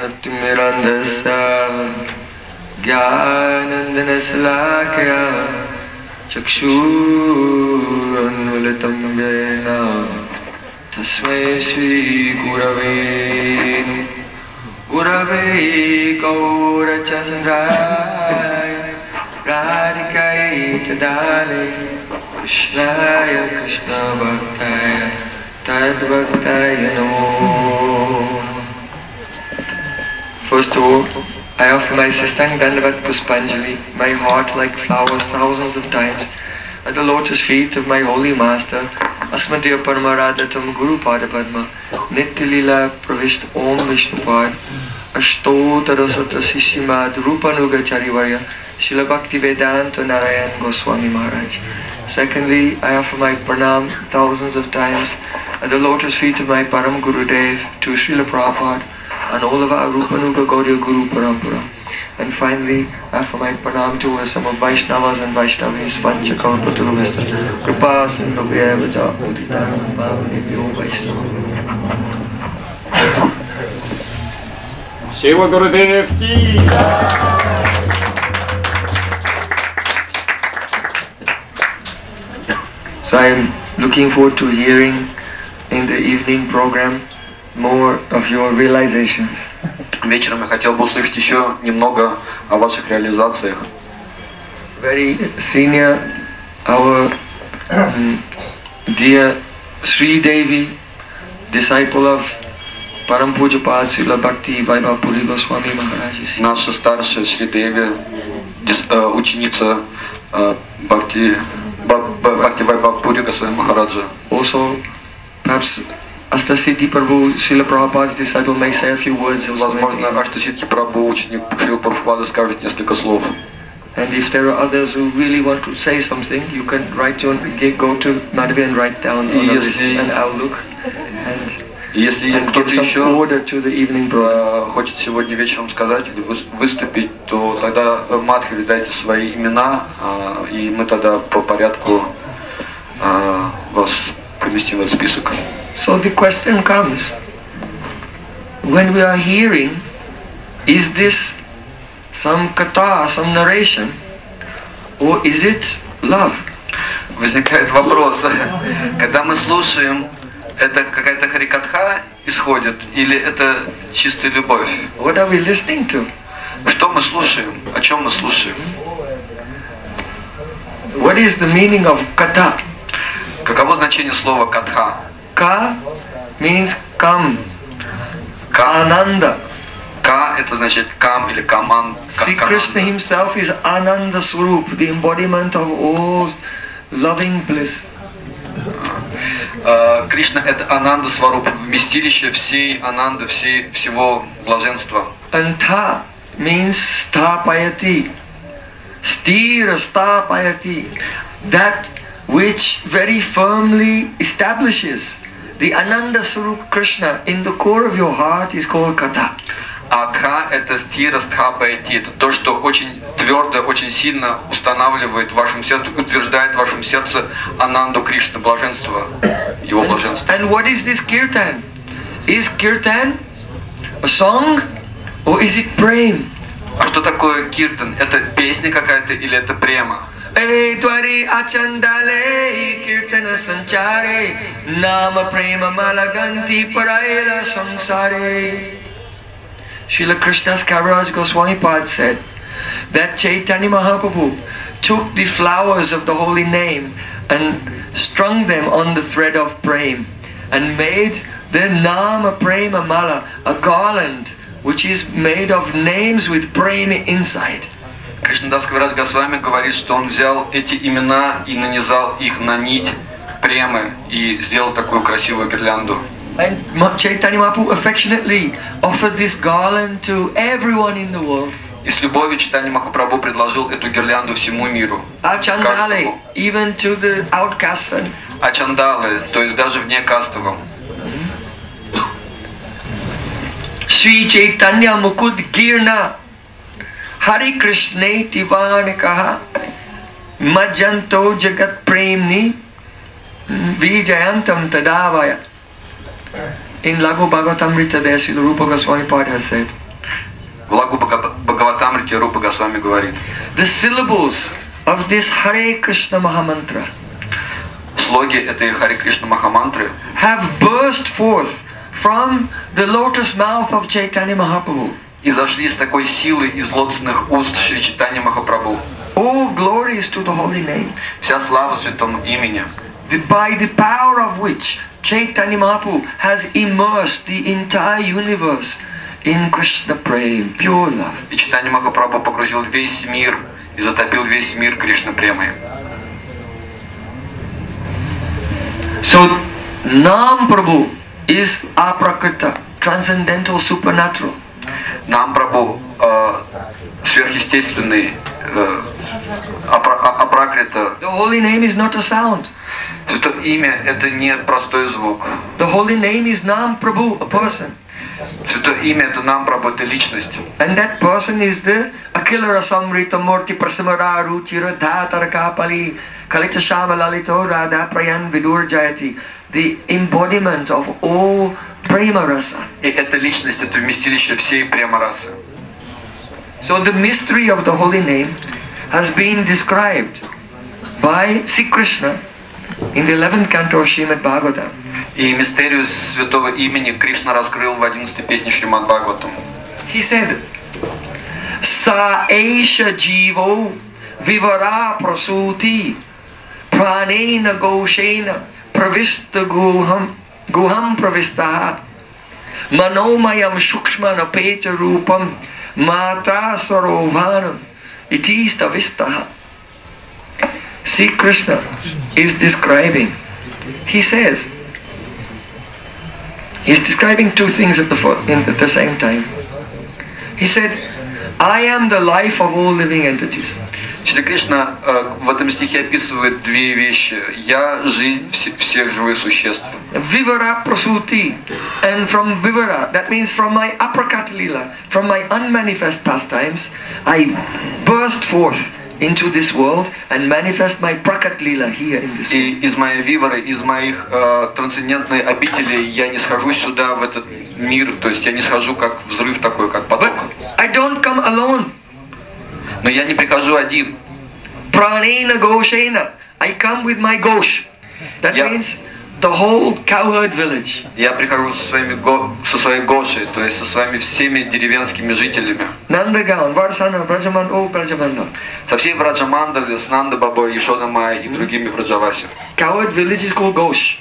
ज्ञानतिमिरन्धस्य ज्ञानन्दनशलाकया चक्षुरुन्मिलितं येन तस्मै श्रीगुरवे गुरवे गौरचन्द्राय राधिकायै तदाले कृष्णाय कृष्णभक्ताय तद्भक्ताय नमो First of all, I offer my Sistang Dandavat Puspanjali, my heart like flowers thousands of times, at the lotus feet of my holy master, Asmadya Paramaradatam Guru Pada Padma, Nityalila Pravishta Om Vishnupad, Ashtotarasata Sishimad Rupanuga Charivarya, Srila Bhakti Vedanta Narayan Goswami Maharaj. Secondly, I offer my pranam thousands of times at the lotus feet of my Param Guru Dev to Srila Prabhupada and all of our Rupanuga Gauriya Guru Parampara. And finally, after my pranam to some of Vaishnavas and Vaishnavis, Panchakam Paturumista, Kripa Sindhu Vyavaja Puditanam Bhavanibhyo Vaishnava. Shiva Gurudev Ki! So I am looking forward to hearing in the evening program more of your realizations. Вечером я хотел бы услышать еще немного о ваших реализациях. Very senior, our um, dear Sri Devi, disciple of Srila Bhakti Vaibhav Puri Goswami Maharaj. is here. Наша старшая Шри Деви, э, ученица э, Бхакти, Бхакти Вайбхапури Госвами Махараджа. Also, perhaps Astasiddhi Prabhu Srila Prabhupada's disciple may say a few words. also Возможно, maybe. Аштаситки Прабhu, ученик Прабхупада, скажет несколько слов. And if there are others who really want to say something, you can write your, go to Madhvi and write down on the list and I'll look and, если кто-то еще э, хочет сегодня вечером сказать или выс- выступить, то тогда э, Мадхави дайте свои имена, э, и мы тогда по порядку э, вас поместим в этот список. So the question comes, when we are hearing, is this some kata, some narration, or is it love? Возникает вопрос, когда мы слушаем, это какая-то харикатха исходит, или это чистая любовь? What are we listening to? Что мы слушаем? О чем мы слушаем? What is the meaning of kata? Каково значение слова катха? Ka means come, Ка, ananda. ка это значит кам или каман. ка- See, каман. Krishna himself is Ananda Swarup, the embodiment of all loving bliss. Э, Кришна это Ананда Сварупа, вместилище всей Ананды, всей, всего блаженства. Ta means Stapayati. Stira Stapayati. That which very firmly establishes the Ananda Swarup Krishna in the core of your heart is called Kata. А Ка это стира стхапайти, это то, что очень твердо, очень сильно устанавливает в вашем сердце, утверждает в вашем сердце Ананду Кришны, блаженство, его блаженство. And what is this kirtan? Is kirtan a song or is it prem? А что такое киртан? Это песня какая-то или это према? Twari achandale kirtana sanchare nama prema malaganti paraila samsare. Srila Krishna's Kaviraj Goswami Pad said that Chaitanya Mahaprabhu took the flowers of the holy name and strung them on the thread of prem and made the Nama Prema Mala, a garland which is made of names with prem inside. Кришнадас Кавирадж Госвами говорит, что он взял эти имена и нанизал их на нить премы и сделал такую красивую гирлянду. And Chaitanya Mahaprabhu affectionately offered this garland to everyone in the world. И с любовью Читани Махапрабху предложил эту гирлянду всему миру. Achandale, even to the outcasts. And А чандалы, то есть даже вне кастовом. Sri Chaitanya Mukud Girna Hari Krishna Tivani Kaha Majanto Jagat Premni Vijayantam Tadavaya In Lago Bhagavatamrita there Srila Rupa Goswami Pad has said В Лагу Бхага- Бхагаватамрите Рупа Госвами говорит, the syllables of this Hare Krishna Mahamantra слоги этой Хари Кришна Махамантры have burst forth from the lotus mouth of Chaitanya Mahaprabhu. И зашли с такой силой из лотосных уст Шри Читани Махапрабху. All glories to the holy name, Вся слава святому имени, by the power of which Chaitanya Mahaprabhu has immersed the entire universe in Krishna Prem, pure love. и Читани Махапрабху погрузил весь мир и затопил весь мир Кришна Премой. So, Nam Prabhu is aprakrita, transcendental, supernatural. Нам Прабху э, сверхъестественный, э, апра- а- апракрита. The holy name is not a sound. Святое имя это не простой звук. The holy name is Nam Prabhu, a person. Святое имя это нам Прабху, это личность. And that person is the Akilara Samrita Murti Prasamara Ruchira Dhatarakapali Kalita Shama Lalito Radha Prayan Vidur Jayati. The embodiment of all Prema Rasa. И эта личность, это вместилище всей прямо расы. So the mystery of the holy name has been described by Sri Krishna in the 11th canto of Srimad Bhagavatam. И мистерию святого имени Кришна раскрыл в 11 песне Шримад Бхагаватам. He said, Sa Esha Jivo Vivara Prasuti Pranena Goshena Pravista Guham Guham Pravistaha Manomayam Shukshmana Peta Rupam Mata Sarovanam Itista Vistaha See Krishna is describing. He says, He's describing two things at the, at the same time. He said, I am the life of all living entities. Шри Кришна в этом стихе описывает две вещи. Я жизнь вс- всех живых существ. Vivara prasuti. And from Vivara, that means from my aprakat lila, from my unmanifest pastimes, I burst forth into this world and manifest my prakat lila here in this И world. из моей виворы, из моих э, трансцендентной обители я не схожу сюда, в этот мир. То есть я не схожу как взрыв такой, как поток. But I don't come alone. Но я не прихожу один. Pranena goshena. I come with my gosh. That Yeah. means the whole cowherd village. Я прихожу со, своими со своей Гошей, то есть со своими всеми деревенскими жителями. Nandagaon, Varsana, Brajaman, oh Brajamanda. Со всей Браджамандали, с Нанда Бабой, Ешода Май и другими Браджаваси. Cowherd village is called Ghosh.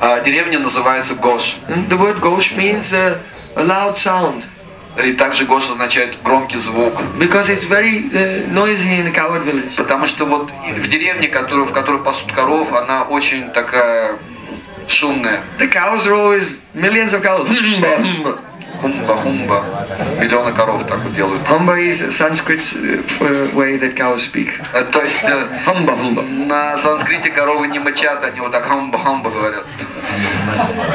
А деревня называется Гош. The word Ghosh means uh, a loud sound И также Гош означает громкий звук. because it's very uh, noisy in the cowherd village. Потому что вот в деревне, которую, в которой пасут коров, она очень такая шумная. The cows are always millions of cows. Humba, humba. Миллионы коров так вот делают. Humba is Sanskrit uh, way that cows speak. Э, То есть э, Humba, humba. на санскрите коровы не мычат, они вот так хамба-хамба говорят.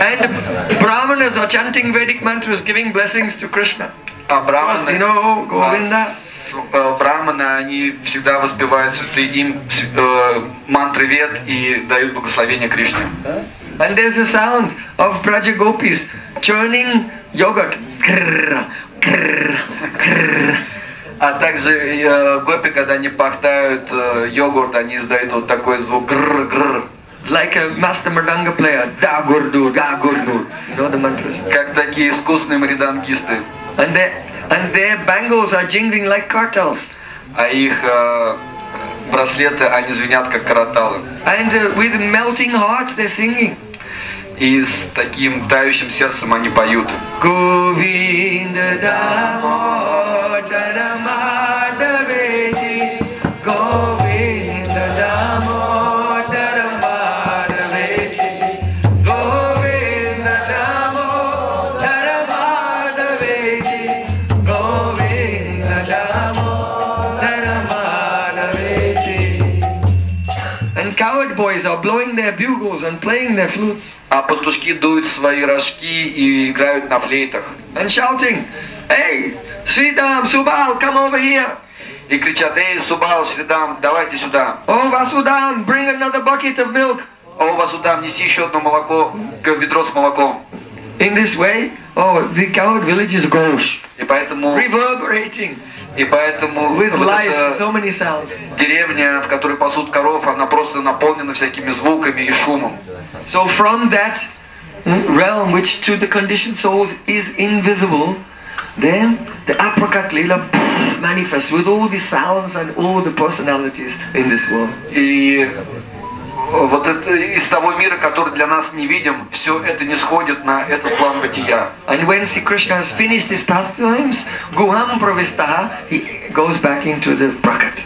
And Brahmanas are chanting Vedic mantras, giving blessings to Krishna. А no Govinda. а, э, браманы, они всегда воспевают святые им э, мантры вет и дают благословение Кришне. And there's a sound of Braja Gopis churning yogurt. Grrr, grrr, grrr. А также э, гопи, когда они пахтают э, йогурт, они издают вот такой звук грр-грр. Like a master mridanga player. Da gurdur, da gurdur. You know the mantras. Как такие искусные маридангисты. And their, and their bangles are jingling like cartels. А их э, браслеты, они звенят как караталы. And uh, with melting hearts they're singing. И с таким тающим сердцем они поют. Govinda Damodara Madhaveti А пастушки дуют свои рожки и играют на флейтах. and shouting, Hey, Sridham, Subal, come over here. И кричат, эй, Субал, Шридам, давайте сюда. Oh, Vasudam, bring another bucket of milk. О, Васудам, неси еще одно молоко, ведро с молоком. In this way, oh, the coward village is ghost, И поэтому, reverberating и поэтому with вот life, эта so many sounds. деревня, в которой пасут коров, она просто наполнена всякими звуками и шумом. So from that mm, realm which to the conditioned souls is invisible, then the apricot lila manifests with all the sounds and all the personalities in this world. И вот это из того мира, который для нас не видим, все это не сходит на этот план бытия. And when Sri Krishna has finished his pastimes, Guham Pravistaha, he goes back into the prakat.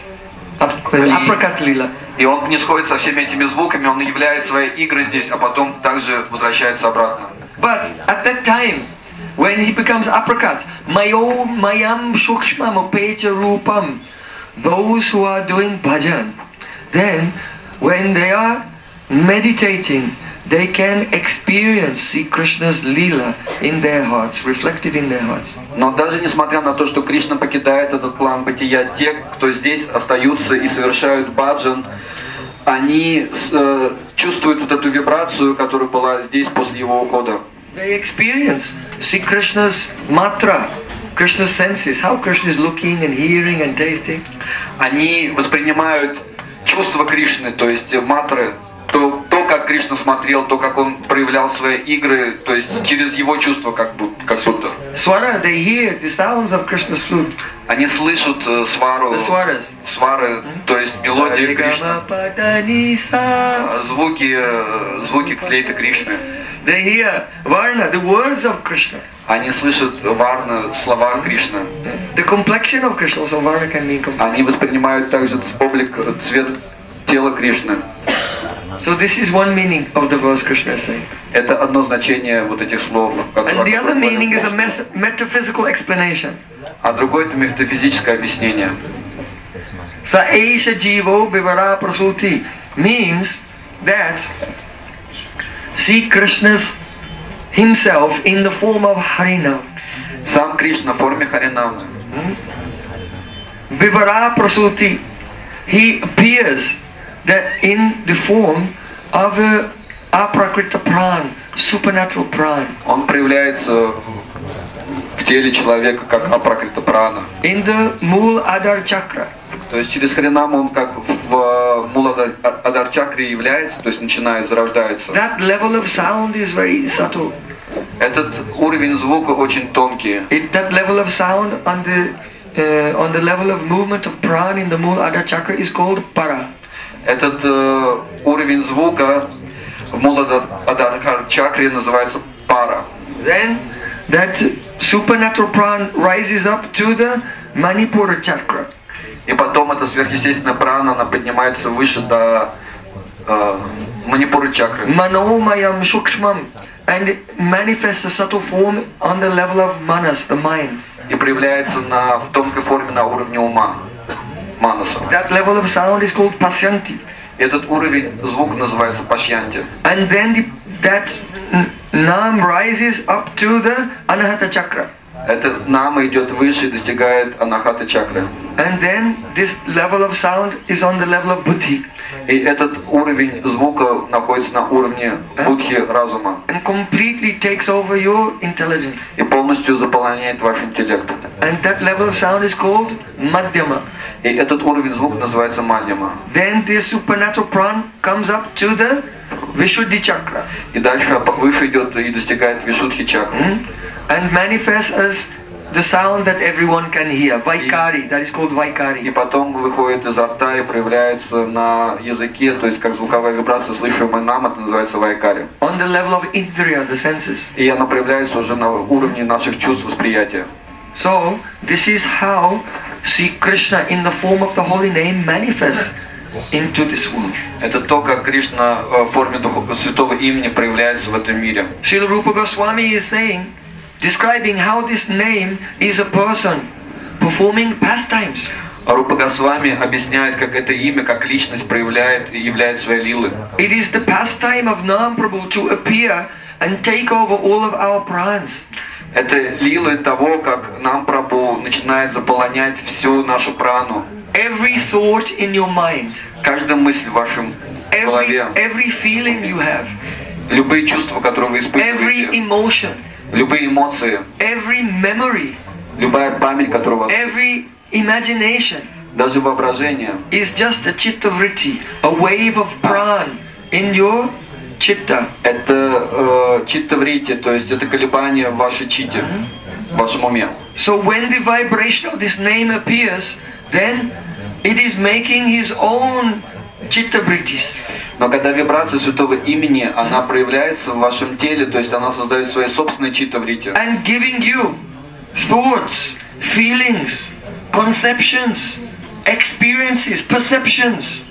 Uh, Apricot lila. И он не сходит со всеми этими звуками, он являет свои игры здесь, а потом также возвращается обратно. But at that time, when he becomes apricot, Mayo Mayam Shukshma Mopecha Rupam, those who are doing bhajan, then when they are meditating, they can experience see Krishna's lila in their hearts, reflected in their hearts. Но даже несмотря на то, что Кришна покидает этот план бытия, те, кто здесь остаются и совершают баджан, они э, чувствуют вот эту вибрацию, которая была здесь после его ухода. They experience see Krishna's matra, Krishna's senses, how Krishna is looking and hearing and tasting. Они воспринимают чувства Кришны, то есть матры, то, то, как Кришна смотрел, то, как он проявлял свои игры, то есть через его чувства как будто. Как будто. Swara, they hear the sounds of Krishna's flute, Они слышат э, свару, свары, то есть мелодии Кришны, звуки, э, звуки флейты Кришны. They hear Varna, the words of Krishna. Они слышат варна, слова Кришны. The complexion of Krishna, so Varna can mean complexion. Они воспринимают также облик, э, цвет тела Кришны. So this is one meaning of the verse Krishna is saying. Это одно значение вот этих слов. And the other meaning is a metaphysical explanation. А другое это метафизическое объяснение. Sa Esha Jivo Vivara Prasuti means that see Krishna's himself in the form of Harina. Сам Кришна в форме Харинамы. Vivara Prasuti. He appears that in the form of a aprakrita pran, supernatural pran. Он проявляется в теле человека как апракрита прана. In the Mool Adar Chakra. То есть через Харинаму он как в Мулада Адар чакре является, то есть начинает, зарождается. That level of sound is very subtle. Этот уровень звука очень тонкий. It, that level of sound on the uh, on the level of movement of pran in the Mool Adar Chakra is called para. Этот э, уровень звука в Мулада Адар чакре называется пара. Then that supernatural pran rises up to the Manipura chakra. И потом эта сверхъестественная прана, она поднимается выше до э, манипуры чакры. Manomayam Shukshmam and manifests a subtle form on the level of manas, the mind. И проявляется на, в тонкой форме на уровне ума, манаса. That level of sound is called pasyanti. Этот уровень звука называется пашьянти. And then the, that nam rises up to the Anahata chakra. Это нама идет выше и достигает анахаты чакры. And then this level of sound is on the level of buddhi. И этот уровень звука находится на уровне будхи разума. and completely takes over your intelligence. И полностью заполняет ваш интеллект. And that level of sound is called Madhyama. И этот уровень звука называется мадьяма. Then this supernatural pran comes up to the Vishuddhi chakra И дальше выше идет и достигает вишудхи чакры. hmm, and manifests as the sound that everyone can hear. Vaikari, that is called И Vaikari. потом выходит изо рта и проявляется на языке, то есть как звуковая вибрация, слышимая нам, это называется вайкари. On the level of Indriya, the senses. И она проявляется уже на уровне наших чувств восприятия. So, this is how Sri Krishna in the form of the holy name manifests into this world. Это то, как Кришна э, в форме духов- святого имени проявляется в этом мире. Srila Rupa Goswami is saying, describing how this name is a person performing pastimes. А Рупа Госвами объясняет, как это имя, как личность проявляет и являет свои лилы. It is the pastime of Nam Prabhu to appear and take over all of our prans. Это лилы того, как нам Прабу начинает заполонять всю нашу прану. Every thought in your mind, Каждая мысль в вашем every, голове, every feeling you have, Любые чувства, которые вы every испытываете, emotion, любые эмоции, every memory, любая память, которая у вас, every imagination даже воображение, is just a chitta vritti, a wave of pran in your chitta. это э, читтаврити, то есть это колебания в вашей чите, в вашем уме. So when the vibration of this name appears, then it is making his own chitta vrittis. Но когда вибрация святого имени, она проявляется в вашем теле, то есть она создает свои собственные читтаврити. and giving you thoughts, feelings, conceptions, experiences, perceptions,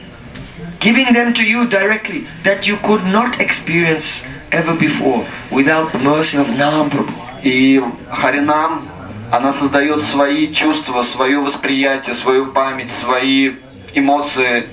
giving them to you directly that you could not experience ever before without the mercy of Nam Prabhu. И Харинам, она создает свои чувства, свое восприятие, свою память, свои эмоции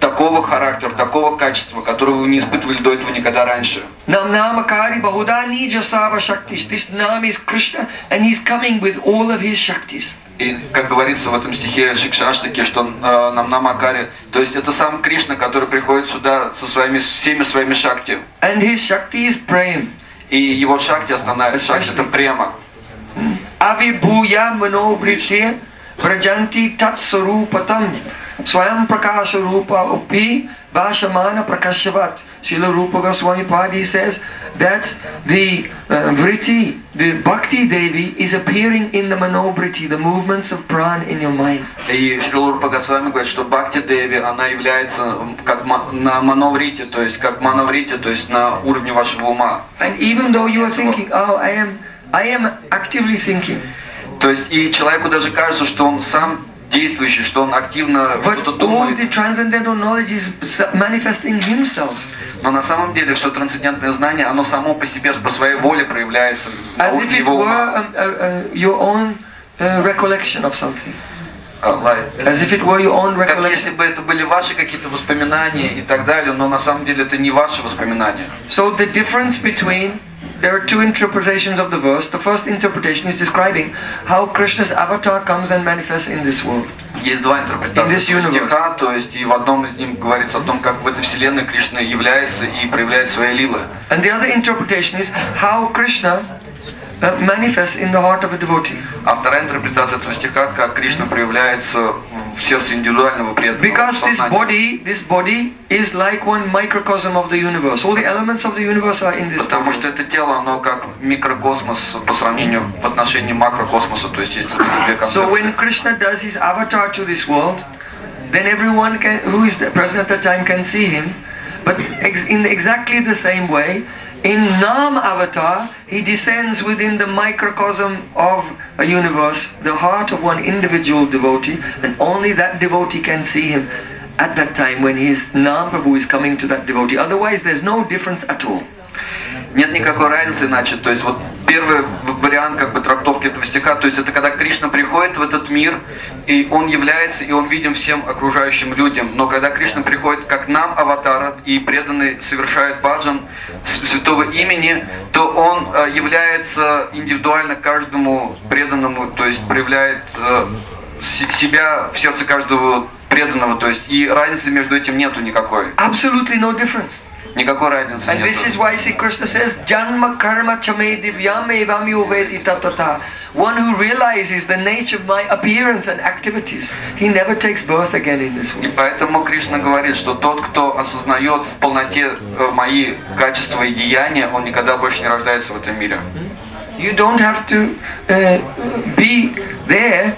такого характера, такого качества, которого вы не испытывали до этого никогда раньше. Nam Namakari Bahuda Nija Sava Shaktis. This Nam is Krishna and he's coming with all of his Shaktis. И как говорится в этом стихе Шикшаштаки, что э, нам Намакари, то есть это сам Кришна, который приходит сюда со своими всеми своими шакти. And his Shakti is Prem. И его шакти, основная шакти, это према. Avibhuya Manobhriti Vrajanti Tat Swayam Prakasha Rupa Upi Vashamana Prakashavat Srila Rupa Goswami Padi says that the uh, Vritti, the Bhakti Devi is appearing in the Manobriti, the movements of pran in your mind. И Шрила Рупа Госвами говорит, что Бхакти Деви, она является как на мановрите, то есть как мановрите, то есть на уровне вашего ума. And even though you are thinking, oh, I am, I am actively thinking, То есть и человеку даже кажется, что он сам действующий, что он активно что-то all the думает, transcendental knowledge is manifesting himself. но на самом деле все трансцендентное знание, оно само по себе, по своей воле проявляется As if it were ума. um, uh, uh, your own uh, recollection of something. А. As if it were your own Как если recollection. бы это были ваши какие-то воспоминания и так далее, но на самом деле это не ваши воспоминания. So the difference between there are two interpretations of the verse. The first interpretation is describing how Krishna's avatar comes and manifests in this world. Есть два In this интерпретации этого universe. стиха, то есть и в одном из них говорится о том, как в этой вселенной Кришна является и проявляет свои лилы. And the other interpretation is how Krishna uh, manifests in the heart of a devotee. А вторая интерпретация этого стиха, как Кришна проявляется в сердце индивидуального преданного Because this body, this body is like one microcosm of the universe. All the elements of the universe are in this Потому что это тело, оно как микрокосмос по сравнению в отношении макрокосмоса, то есть есть две So when концепции. Krishna does his avatar to this world, then everyone can, who is present at the time can see him. But ex- in exactly the same way, in Nam avatar, he descends within the microcosm of a universe, the heart of one individual devotee, and only that devotee can see him at that time when his Nam Prabhu is coming to that devotee. Otherwise, there's no difference at all. Нет никакой разницы иначе. То есть вот первый вариант как бы трактовки этого стиха, то есть это когда Кришна приходит в этот мир, и он является, и он видим всем окружающим людям. Но когда Кришна приходит как нам, аватара, и преданный совершает баджан святого имени, то он э, является индивидуально каждому преданному, то есть проявляет э, себя в сердце каждого преданного, то есть и разницы между этим нету никакой. Absolutely no difference. Никакой разницы And this is нету. why Sri Krishna says, Janma karma chame divyam evam yoveti tatata. One who realizes the nature of my appearance and activities, he never takes birth again in this И world. поэтому Кришна говорит, что тот, кто осознает в полноте э, мои качества и деяния, он никогда больше не рождается в этом мире. You don't have to uh, be there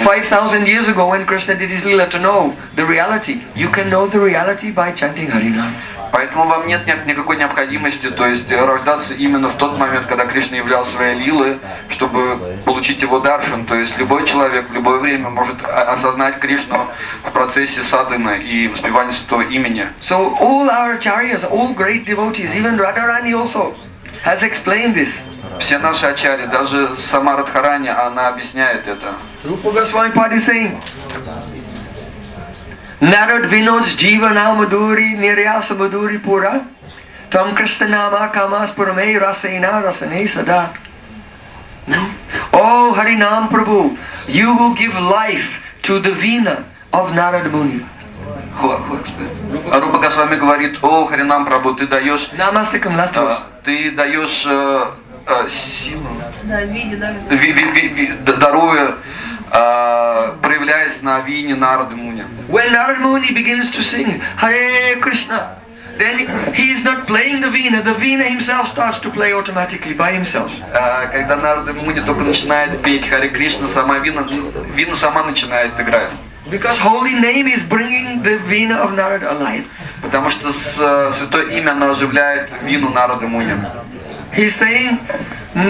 5,000 years ago when Krishna did his lila to know the reality. You can know the reality by chanting Harinam. Поэтому вам нет нет никакой необходимости, то есть э, рождаться именно в тот момент, когда Кришна являл свои лилы, чтобы получить его даршан. То есть любой человек в любое время может о- осознать Кришну в процессе садханы и воспевания святого имени. So all our acharyas, all great devotees, even Radharani also has explained this. Все наши ачари, даже сама Радхарани, она объясняет это. Rupa Goswami Padi is saying, Narad Vinod's Jivana Madhuri Niryasa Madhuri Pura Tam Krishna Nama Kamas Purame Rasena Rasane Sada. Hmm? Oh Harinam Prabhu, you who give life to the Veena of Narad Muni. Рупа Госвами говорит, о, Харинам Прабу, ты даешь, verse. ты даешь силу, даруя, проявляясь на вине Нарды Муни. When Narad Muni begins to sing Hare Krishna, then he is not playing the veena, the veena himself starts to play automatically by himself. А, Когда Нарада Муни только начинает петь Харе Кришна, сама Вина, Вина сама начинает играть. Because holy name is bringing the veena of Narad alive. Потому что с, э, святое имя оно оживляет Вину Нарады Муни. He's saying,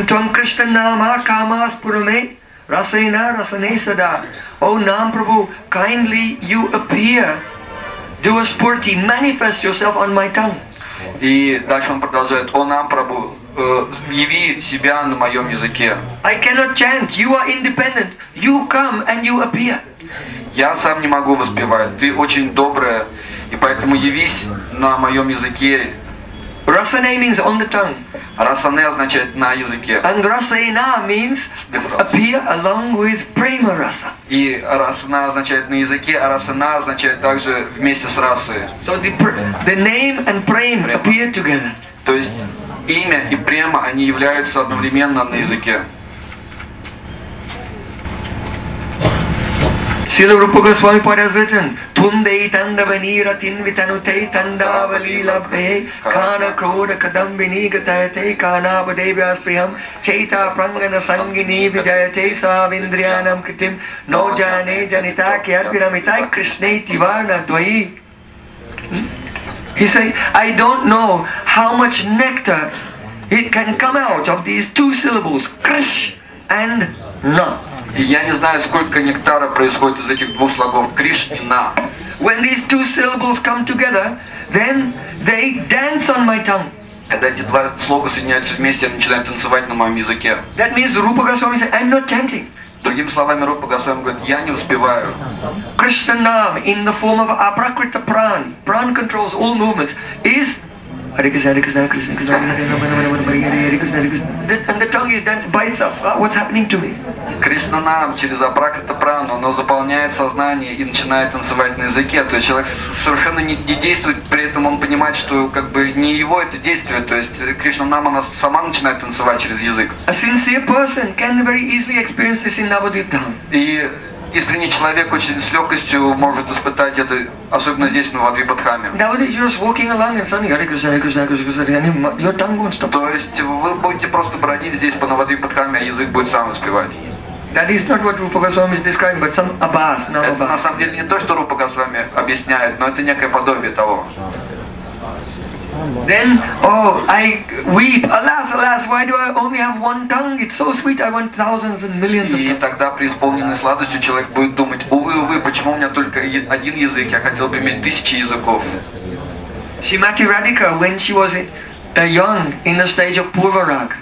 Tvam Krishna Nama Kamas Purame Rasena Rasane Sada. Oh Nam Prabhu, kindly you appear. Do a spurti, manifest yourself on my tongue. И дальше он продолжает, о нам, Прабу, э, яви себя на моем языке. I cannot chant, you are independent. You come and you appear. Я сам не могу воспевать, ты очень добрая, и поэтому явись на моем языке. Rasane means on the tongue. Расане означает на языке. And Rasena means appear along with Prema Rasa. И расана означает на языке, а расана означает также вместе с расой. So the, the name and Prem Prema. appear together. То есть имя и према, они являются одновременно на языке. Srila Rupa Goswami Pad has written, Tundei tandavani ratin vitanute tandavali labde kana kroda kadambini gatayate kana vadevya spriham chaita prangana sangini vijayate savindriyanam kritim no jane janita kyarpiramitai krishne tivarna dvai. He say, I don't know how much nectar it can come out of these two syllables, Krish and Na. И я не знаю, сколько нектара происходит из этих двух слогов Криш и На. When these two syllables come together, then they dance on my tongue. Когда эти два слога соединяются вместе, я начинаю танцевать на моем языке. That means Rupa Goswami said, I'm not chanting. Другими словами, Рупа Госвами говорит, я не успеваю. Krishna Nam in the form of aprakrita pran, pran controls all movements, is Hare Krishna, Krishna, Krishna Krishna, Krishna, And the tongue is dancing by itself. Ah, What's happening to me? Кришна нам через Апракрита Прану, оно заполняет сознание и начинает танцевать на языке. То есть человек совершенно не, не действует, при этом он понимает, что как бы не его это действие. То есть Кришна нам, она сама начинает танцевать через язык. A sincere person can very easily experience this in Navadvip. И искренний человек очень с легкостью может испытать это, особенно здесь, tongue won't stop. То есть вы будете просто бродить здесь по Навадвипадхаме, а язык будет сам успевать. That is not what Rupa Goswami is describing, but some Abbas, now Это на самом деле не то, что Рупа Госвами объясняет, но это некое подобие того. Then, oh, I weep. Alas, alas, why do I only have one tongue? It's so sweet, I want thousands and millions of И тогда, преисполненный сладостью, человек будет думать, увы, увы, почему у меня только один язык, я хотел бы иметь тысячи языков. Shrimati Radhika, when she was uh, young, in the stage of Purvarag,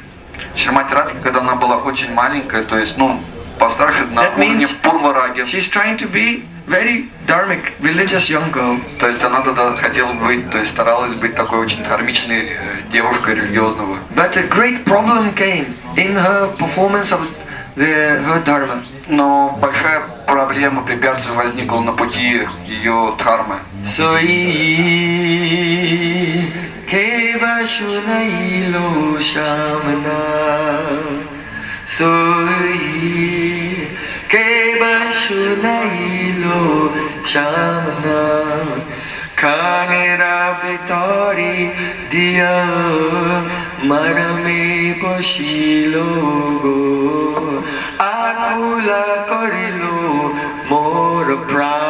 Шримати Радхика, когда она была очень маленькая, то есть, ну, постарше, на уровне Пурвараги, she's trying to be very dharmic, religious young girl. то есть она тогда хотела быть, то есть старалась быть такой очень кармичной э, девушкой религиозного. But a great problem came in her performance of the, her dharma. Но большая проблема, препятствие возникло на пути ее дхармы. Soi keva shunailo shamana Soi keva shunailo shamana Kanera vitori dia marame poshilogo Akula korilo mor pran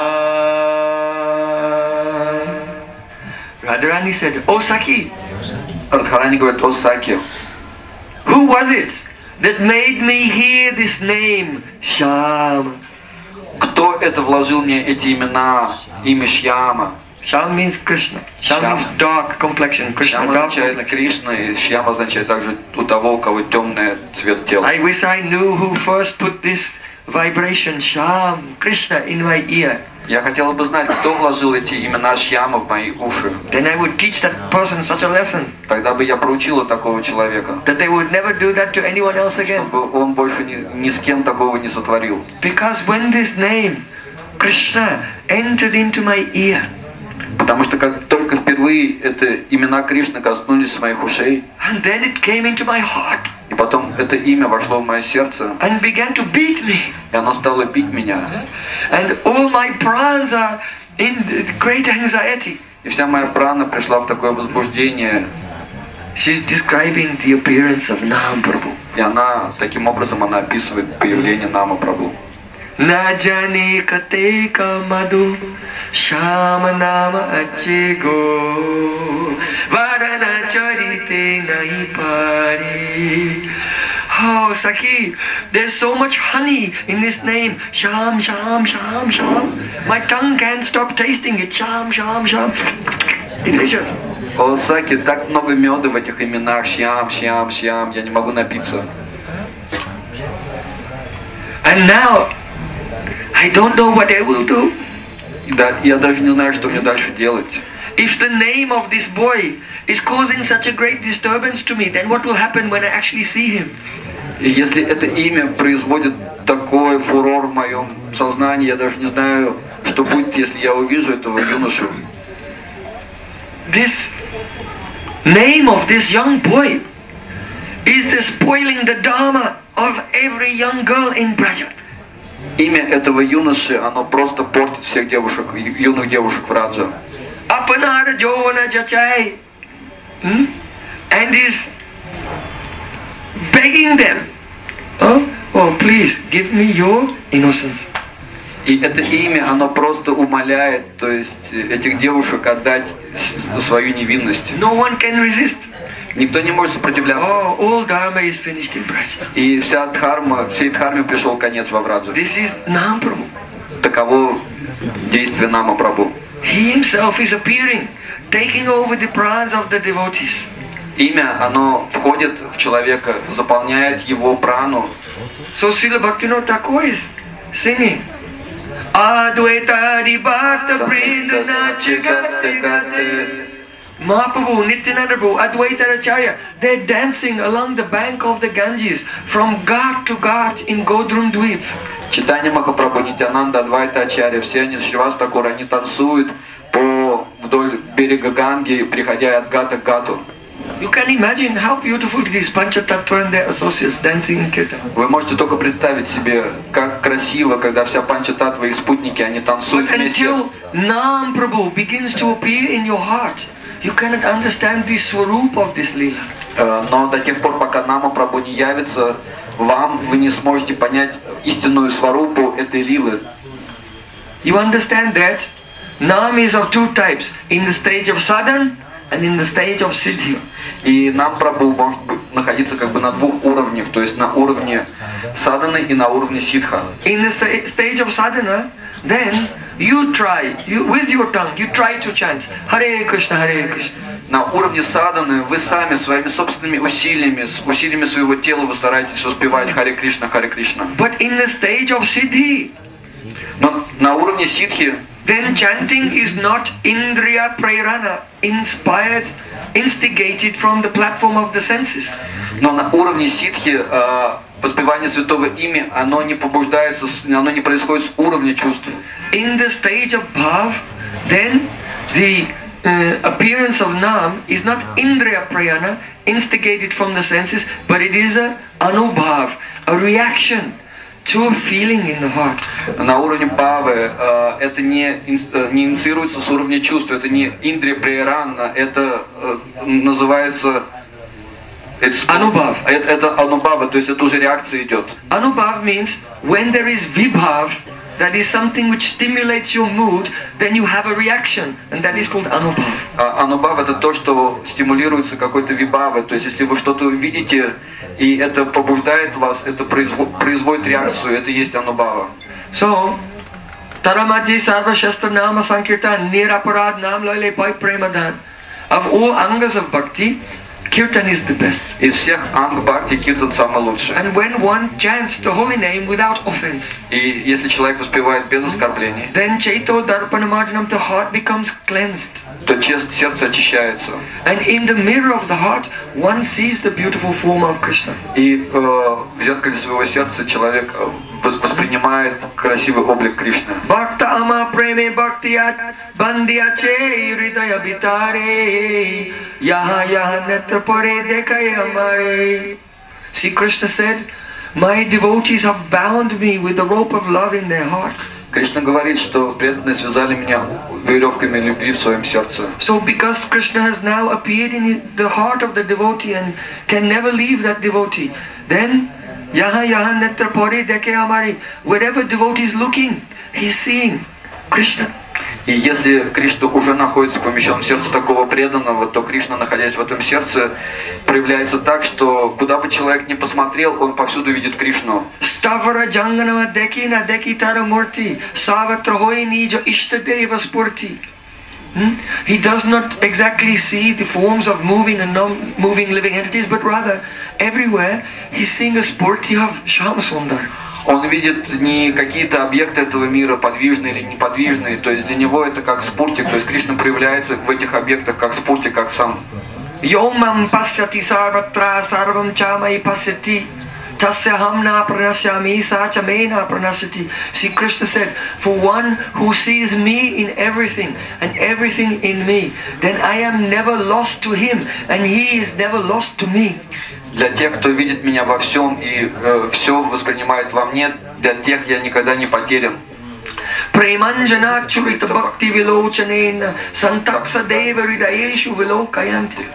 Radharani said, Oh Saki, Радхарани говорит о Саке. who was it that made me hear this name, Sham? Кто это вложил мне эти имена, имя Шьяма? Sham means Krishna. Sham Sham. means dark complexion. Krishna, dark означает. Кришна, и Шьяма означает также у того, у кого темный цвет тела. I wish I knew who first put this vibration, Sham, Krishna, in my ear. Я хотела бы знать, кто вложил эти имена Шьяма в мои уши. Then I would teach that person such a lesson Тогда бы я проучила такого человека, that they would never do that to anyone else again. чтобы он больше ни, ни с кем такого не сотворил. Because when this name, Krishna, entered into my ear, Потому что как только впервые это имена Кришны коснулись моих ушей, and then it came into my heart и потом это имя вошло в мое сердце, and began to beat me. и оно стало бить меня. And all my prans are in great anxiety. И вся моя прана пришла в такое возбуждение, She's describing the appearance of Nam Prabhu. и она таким образом она описывает появление Нама Прабhu. Madhu Shama nama ache go Varana charite nahi pare Oh, Saki, there's so much honey in this name. Sham, sham, sham, sham. My tongue can't stop tasting it. Sham, sham, sham. Delicious. О, Саки, так много меда в этих именах, Шьям, Шьям, Шьям, я не могу напиться. And now, I don't know what I will do. Да, я даже не знаю, что мне дальше делать. If the name of this boy is causing such a great disturbance to me, then what will happen when I actually see him? И если это имя производит такой фурор в моем сознании, я даже не знаю, что будет, если я увижу этого юношу. This name of this young boy is the spoiling the dharma of every young girl in Braja. Имя этого юноши, оно просто портит всех девушек, юных девушек в Раджа. And is begging them. Oh, oh, please give me your innocence. И это имя, оно просто умоляет, то есть э, этих девушек отдать свою невинность. No one can resist. Никто не может сопротивляться. Oh, all dharma is finished in Braja. И вся дхарма, всей дхарме пришел конец во Враджа. This is Namprabhu. Таково действие Нама Прабу. He himself is appearing, taking over the prans of the devotees. Имя, оно входит в человека, заполняет его прану. So Srila Bhaktivinoda Thakur is singing. Advaita Ribhata Brinda Nachagate Gate Mahaprabhu, Nityananda Prabhu, Advaita Acharya, they're dancing along the bank of the Ganges from ghat to ghat in Godrum Dweep. Читание Махапрабху, Нитянанда, Адвайта Ачарья, все они, Шривас Такур, они танцуют по вдоль берега Ганги, приходя от Гата к Гату. You can imagine how beautiful it is, Panchatattva and their associates dancing in Kirtan. Вы можете только представить себе, как красиво, когда вся Панча Татва и спутники, они танцуют But вместе. until Nam Prabhu begins to appear in your heart, you cannot understand the swarup of this lila. Э, Но до тех пор, пока Нама Прабху не явится, вам вы не сможете понять истинную сварупу этой лилы. You understand that Nam is of two types, in the stage of sadhan and in the stage of siddhi. И нам Прабху может находиться как бы на двух уровнях, то есть на уровне саданы и на уровне ситха. In the stage of sadhana, then you try, you, with your tongue, you try to chant Hare Krishna, Hare Krishna. На уровне саданы вы сами своими собственными усилиями, с усилиями своего тела вы стараетесь воспевать Харе Кришна, Харе Кришна. But in the stage of siddhi, Но на уровне ситхи then chanting is not indriya prerana, inspired, instigated from the platform of the senses. Но на уровне ситхи э, воспевание святого имя, оно не побуждается, с- оно не происходит с уровня чувств. In the stage of bhav, then the uh, appearance of nam is not indriya prayana, instigated from the senses, but it is a anubhav, a reaction a feeling in the heart. На уровне бавы э, это не, э, не инициируется с уровня чувств, это не индрия приранна, это э, называется... it's- Анубхав. Это, это анубхава, то есть это уже реакция идет. Anubhav means when there is vibhav, that is something which stimulates your mood, then you have a reaction, and that is called anubhav. А анубхав это то, что стимулируется какой-то вибавой, то есть если вы что-то увидите, и это побуждает вас, это произво- производит реакцию, это есть анубхава. So, Taramati Sarva Shastra Nama Sankirtan Niraparad Nam Lale Pai Premadan. Of all angas of bhakti, Kirtan is the best. Из всех анг бхакти киртан самый лучший. And when one chants the holy name without offense, И если человек воспевает без оскорблений, then Chaito Darpanamarjanam, the heart becomes cleansed. то чес- сердце очищается. And in the mirror of the heart, one sees the beautiful form of Krishna. И э, в зеркале своего сердца человек э, вос- воспринимает красивый облик Кришны. Bhakta ama preme bhaktiyat bandhiyache hridaya bitare yaha yaha netra pare dekhay amare. See Krishna said, my devotees have bound me with the rope of love in their hearts. Кришна говорит, что преданные связали меня веревками любви в своем сердце. So because Krishna has now appeared in the heart of the devotee and can never leave that devotee, then yaha yaha netra pare dekhe amare. Wherever devotee is looking, he's seeing Krishna. И если Кришна уже находится помещен в сердце такого преданного, то Кришна, находясь в этом сердце, проявляется так, что куда бы человек ни посмотрел, он повсюду видит Кришну. Deki na deki tara murti savatra hoy nija ishtadeva spurti. Hmm? He does not exactly see the forms of moving and non-moving living entities, but rather everywhere he's seeing a spurti of Shamasundar. Он видит не какие-то объекты этого мира, подвижные или неподвижные, то есть для него это как спутник, то есть Кришна проявляется в этих объектах как спутник, как сам. Yomam pasyati sarvatra sarvam chamai pasyati tasya hamna pranashyami sacha mena pranashyati. See Krishna said, for one who sees me in everything and everything in me, then I am never lost to him and he is never lost to me. Для тех, кто видит меня во всем и э, все воспринимает во мне, для тех я никогда не потерян. Premanjana churita bhakti vilochanena santaksa deva hridayeshu vilokayanti.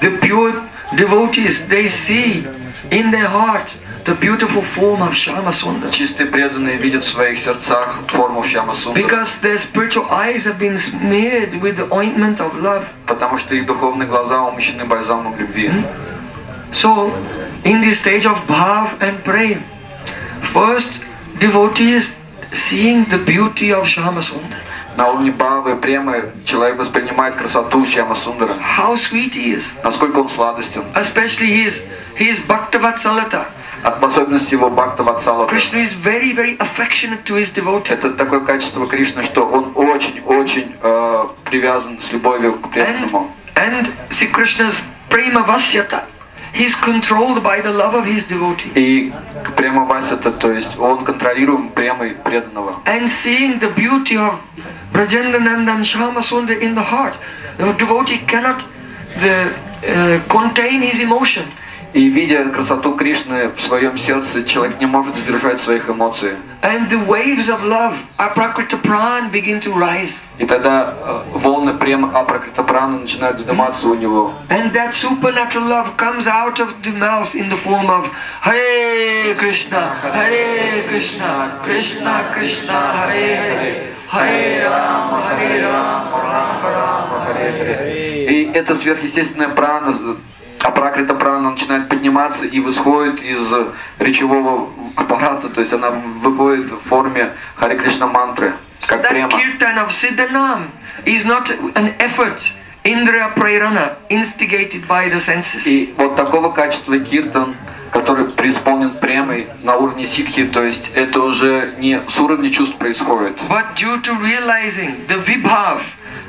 The pure devotees, they see in their heart the beautiful form of Shama Sundar. Чистые преданные видят в своих сердцах форму Шьяма Сундара, Because their spiritual eyes have been smeared with the ointment of love. потому что их духовные глаза умещены бальзамом любви. So, in this stage of bhav and prem, first devotee is seeing the beauty of Shama Sundar. На уровне Бхавы и Премы человек воспринимает красоту Шьяма Сундара, How sweet he is. насколько он сладостен. Especially his, his Bhaktavatsalata. От особенности его Бхакта Ватсала. Krishna is very, very affectionate to his devotee. Это такое качество Кришны, что он очень-очень э, привязан с любовью к And, преданному. and Sri Krishna's prema vasyata. He's controlled by the love of his devotee. И прямо Васята, то есть он контролируем премой преданного. And seeing the beauty of Brajendanandan Shama Sundar in the heart, the devotee cannot the, uh, contain his emotion. И видя красоту Кришны в своем сердце, человек не может сдержать своих эмоций. And the waves of love, aprakrita pran, begin to rise. И тогда э, волны прем Апракритапраны начинают вздыматься у него. And that supernatural love comes out of the mouth in the form of Hare Krishna, Hare Krishna, Krishna Krishna, Hare Hare, И эта сверхъестественная прана, Апракрита прана начинает подниматься и восходит из речевого аппарата, то есть она выходит в форме Хари Кришна мантры, как That према. kirtan of Siddhanam is not an effort, Indra Prerana, instigated by the senses. И вот такого качества киртан, который преисполнен премой на уровне ситхи, то есть это уже не с уровня чувств происходит, But due to realizing the vibhav,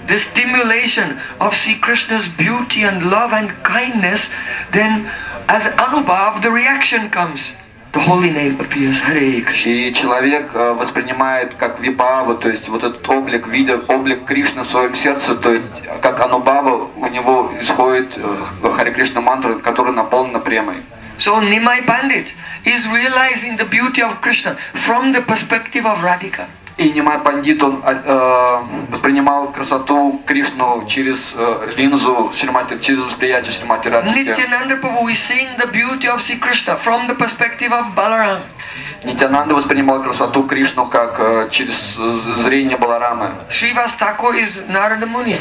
the stimulation of Sri Krishna's beauty and love and kindness, then as anubhav, the reaction comes. The holy name appears, Hare Krishna. И человек э, воспринимает как випава, то есть вот этот облик, видя облик Кришны в своем сердце, то есть как анубава, у него исходит э, Хари Кришна мантра, которая наполнена премой. So Nimai Pandit is realizing the beauty of Krishna from the perspective of Radhika. И Нимай Пандит, он э, воспринимал красоту Кришну через э, линзу Шримати, через восприятие Шримати Радхики. Nityananda Prabhu is seeing the beauty of Sri Krishna from the perspective of Balaram. Нитянанда воспринимал красоту Кришну как э, через зрение Баларамы. Srivas Thakur is Narada Muni.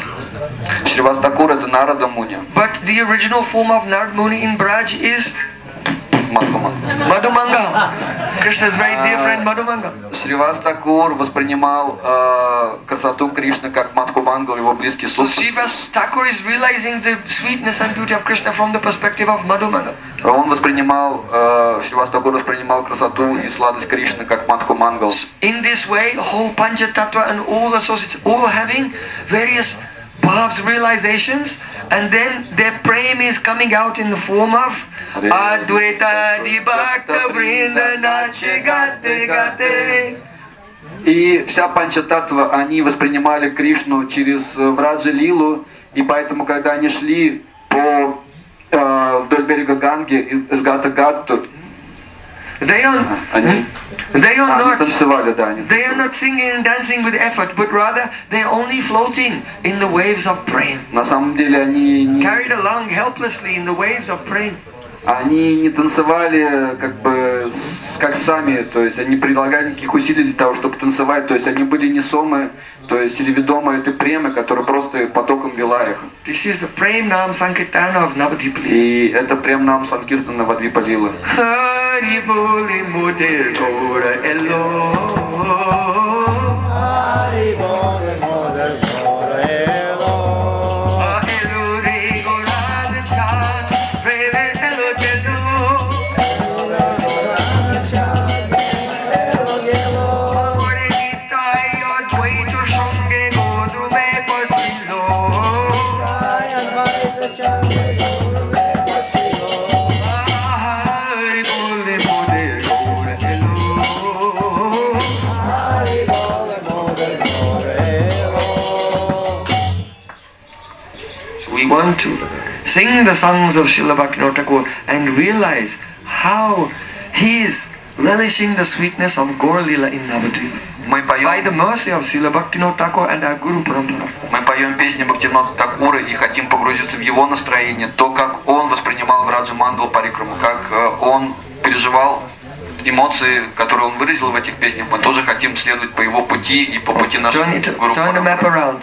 Шривастакур это Нарада Муни, But the original form of Narada Muni in Braj is Мадхуман. Madhumanga. Krishna's very dear friend Madhumanga. Шривастакур воспринимал э, красоту Кришны как Мадхумангал, его близкий So суд. Srivas Thakur is realizing the sweetness and beauty of Krishna from the perspective of Madhumanga. Он воспринимал, э, воспринимал красоту и сладость Кришны как Мадхумангал. In this way, whole Panchatattva and all associates, all having various Bhav's realizations, and then their prem is coming out in the form of Advaita Dibhakta Vrinda Nache Gate. И вся Панчататва, они воспринимали Кришну через э, Враджа Лилу, и поэтому, когда они шли по э, вдоль берега Ганги из Гата Гатту, They are, они, they are они not танцевали, да, они They are not singing and dancing with effort, but rather they are only floating in the waves of prem, На самом деле они не, carried along helplessly in the waves of prem. Они не танцевали как бы как сами, то есть они прилагали никаких усилий для того, чтобы танцевать, то есть они были несомы, то есть или ведомы этой премы, которая просто потоком вела их. This is the prem nam sankirtana of Navadvip. И это прям нам Санкиртана Вадвипалила. Hari bole moder gora elo. Ah, want to sing the songs of Srila Bhaktivinoda Thakur and realize how he is relishing the sweetness of Gaur Lila in Navadvip. Мы By the поем, mercy of Srila Bhaktivinoda Thakur and our Guru Parampara. мы поем песни Бхактивинода Такура и хотим погрузиться в его настроение, то, как он воспринимал Враджа Мандал Парикраму, как э, он переживал эмоции, которые он выразил в этих песнях. Мы тоже хотим следовать по его пути и по пути Turn, нашего it, Гуру turn the map Парампары. around.